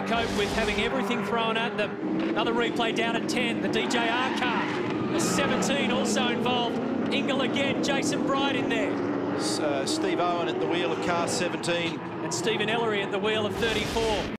to cope with having everything thrown at them. Another replay down at 10. The DJR car, the 17 also involved. Ingall again, Jason Bright in there. Uh, Steve Owen at the wheel of car 17. And Steven Ellery at the wheel of 34.